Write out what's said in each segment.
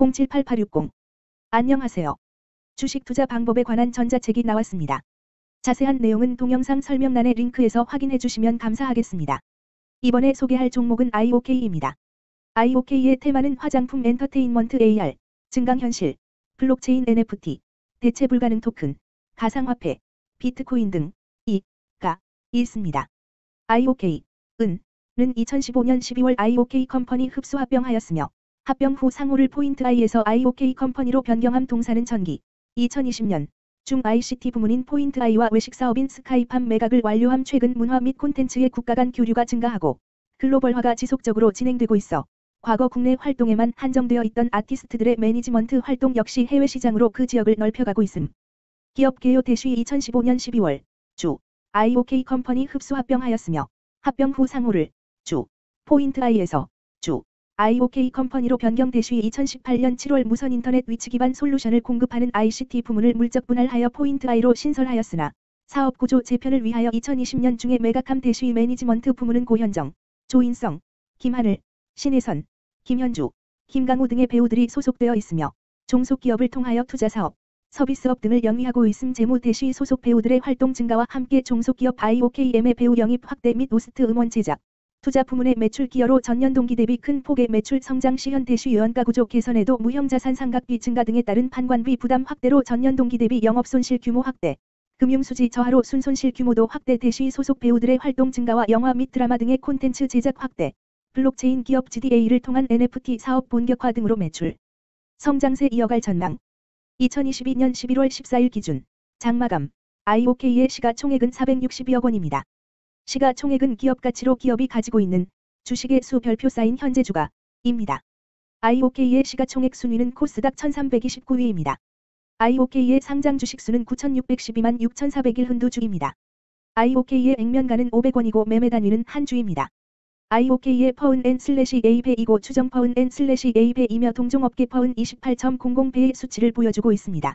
078860. 안녕하세요. 주식 투자 방법에 관한 전자책이 나왔습니다. 자세한 내용은 동영상 설명란의 링크에서 확인해 주시면 감사하겠습니다. 이번에 소개할 종목은 IOK입니다. IOK의 테마는 화장품 엔터테인먼트 AR, 증강현실, 블록체인 NFT, 대체 불가능 토큰, 가상화폐, 비트코인 등, 이, 가, 있습니다. IOK, 은, 는 2015년 12월 IOK 컴퍼니 흡수 합병하였으며, 합병 후 상호를 포인트 I에서 IOK 컴퍼니로 변경함 동사는 전기, 2020년, 중 ICT 부문인 포인트 I와 외식 사업인 스카이팜 매각을 완료함 최근 문화 및 콘텐츠의 국가 간 교류가 증가하고 글로벌화가 지속적으로 진행되고 있어 과거 국내 활동에만 한정되어 있던 아티스트들의 매니지먼트 활동 역시 해외 시장으로 그 지역을 넓혀가고 있음. 기업 개요 대시 2015년 12월 주 IOK 컴퍼니 흡수 합병하였으며 합병 후 상호를 주 포인트 I에서 주 IOK 컴퍼니로 변경 대시 2018년 7월 무선 인터넷 위치 기반 솔루션을 공급하는 ICT 부문을 물적 분할하여 포인트 I로 신설하였으나 사업 구조 재편을 위하여 2020년 중에 매각함 대시 매니지먼트 부문은 고현정, 조인성, 김하늘, 신혜선, 김현주, 김강우 등의 배우들이 소속되어 있으며 종속기업을 통하여 투자사업, 서비스업 등을 영위하고 있음 재무 대시 소속 배우들의 활동 증가와 함께 종속기업 IOKM의 배우 영입 확대 및 OST 음원 제작, 투자 부문의 매출 기여로 전년 동기 대비 큰 폭의 매출 성장 시현 대시 원가 구조 개선에도 무형자산 상각비 증가 등에 따른 판관비 부담 확대로 전년 동기 대비 영업손실 규모 확대, 금융수지 저하로 순손실 규모도 확대 대시 소속 배우들의 활동 증가와 영화 및 드라마 등의 콘텐츠 제작 확대, 블록체인 기업 GDA를 통한 NFT 사업 본격화 등으로 매출 성장세 이어갈 전망 2022년 11월 14일 기준 장마감 IOK의 시가총액은 462억 원입니다. 시가총액은 기업 가치로 기업이 가지고 있는 주식의 수 별표 쌓인 현재 주가입니다. IOK의 시가총액 순위는 코스닥 1329위입니다. IOK의 상장 주식수는 9612만 6401 흔두주입니다. IOK의 액면가는 500원이고 매매 단위는 한 주입니다. IOK의 퍼은 N 슬래시 A배이고 추정 PER은 N 슬래시 A배이며 동종업계 PER은 28.00배의 수치를 보여주고 있습니다.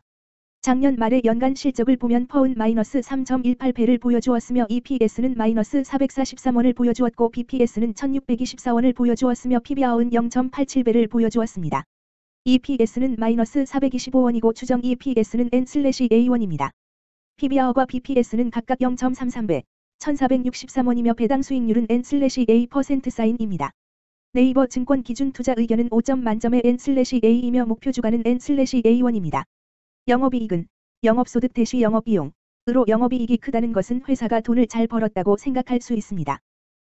작년 말의 연간 실적을 보면 PER은 마이너스 3.18배를 보여주었으며 EPS는 마이너스 443원을 보여주었고 BPS는 1624원을 보여주었으며 PBR은 0.87배를 보여주었습니다. EPS는 마이너스 425원이고 추정 EPS는 N/A원입니다. PBR과 BPS는 각각 0.33배, 1463원이며 배당 수익률은 N/A% 사인입니다. 네이버 증권 기준 투자 의견은 5점 만점의 N/A이며 목표 주가는 N/A1입니다. 영업이익은 영업소득 대시 영업비용으로 영업이익이 크다는 것은 회사가 돈을 잘 벌었다고 생각할 수 있습니다.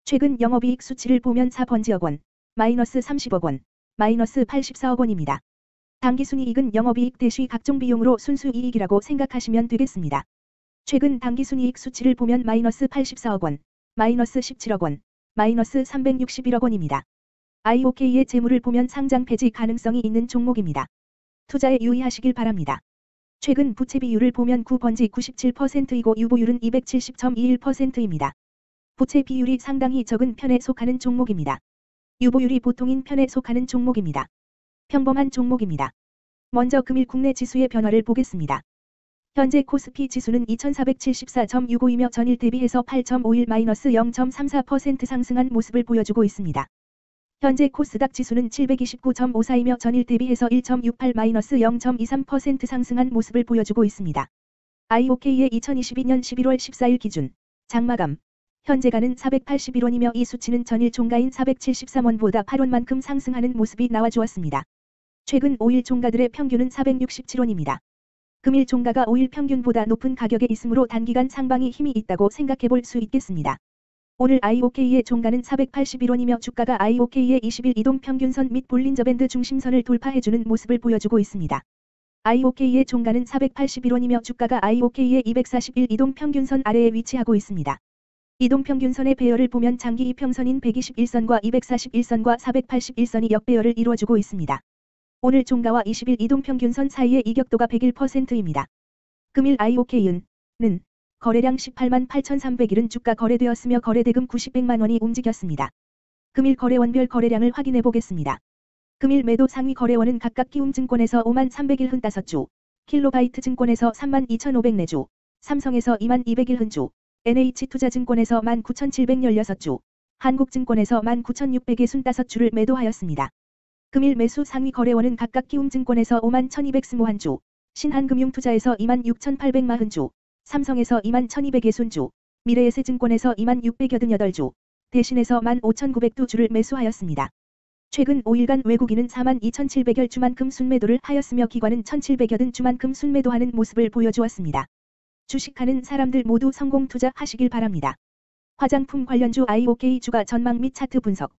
최근 영업이익 수치를 보면 4번지억 원, 마이너스 30억 원, 마이너스 84억 원입니다. 당기순이익은 영업이익 대시 각종 비용으로 순수이익이라고 생각하시면 되겠습니다. 최근 당기순이익 수치를 보면 마이너스 84억 원, 마이너스 17억 원, 마이너스 361억 원입니다. IOK의 재물을 보면 상장 폐지 가능성이 있는 종목입니다. 투자에 유의하시길 바랍니다. 최근 부채 비율을 보면 9번지 97%이고 유보율은 270.21%입니다. 부채 비율이 상당히 적은 편에 속하는 종목입니다. 유보율이 보통인 편에 속하는 종목입니다. 평범한 종목입니다. 먼저 금일 국내 지수의 변화를 보겠습니다. 현재 코스피 지수는 2474.65이며 전일 대비해서 8.51-0.34% 상승한 모습을 보여주고 있습니다. 현재 코스닥 지수는 729.54이며 전일 대비해서 1.68-0.23% 상승한 모습을 보여주고 있습니다. IOK의 2022년 11월 14일 기준 장마감 현재가는 481원이며 이 수치는 전일 종가인 473원보다 8원만큼 상승하는 모습이 나와주었습니다. 최근 5일 종가들의 평균은 467원입니다. 금일 종가가 5일 평균보다 높은 가격에 있으므로 단기간 상방이 힘이 있다고 생각해 볼 수 있겠습니다. 오늘 IOK의 종가는 481원이며 주가가 IOK의 20일 이동 평균선 및 볼린저 밴드 중심선을 돌파해주는 모습을 보여주고 있습니다. IOK의 종가는 481원이며 주가가 IOK의 241 이동 평균선 아래에 위치하고 있습니다. 이동 평균선의 배열을 보면 장기 이평선인 121선과 241선과 481선이 역배열을 이루어주고 있습니다. 오늘 종가와 20일 이동 평균선 사이의 이격도가 101%입니다. 금일 IOK은 는 거래량 18만 8,300일은 주가 거래되었으며 거래대금 90백만 원이 움직였습니다. 금일 거래원별 거래량을 확인해 보겠습니다. 금일 매도 상위 거래원은 각각 키움증권에서 5만 300일 흔 5주, 킬로바이트 증권에서 3만 2,500내주, 삼성에서 2만 200일 흔주, NH투자증권에서 1만 9,716주, 한국증권에서 1만 9,600의 순 5주를 매도하였습니다. 금일 매수 상위 거래원은 각각 키움증권에서 5만 1221주, 신한금융투자에서 2만 6,840주, 삼성에서 2만 1260주, 미래에셋증권에서 2만 688주, 대신에서 1만 5,900두 주를 매수하였습니다. 최근 5일간 외국인은 4만 2,700여 주만큼 순매도를 하였으며 기관은 1,700여 주만큼 순매도하는 모습을 보여주었습니다. 주식하는 사람들 모두 성공 투자하시길 바랍니다. 화장품 관련주 IOK 주가 전망 및 차트 분석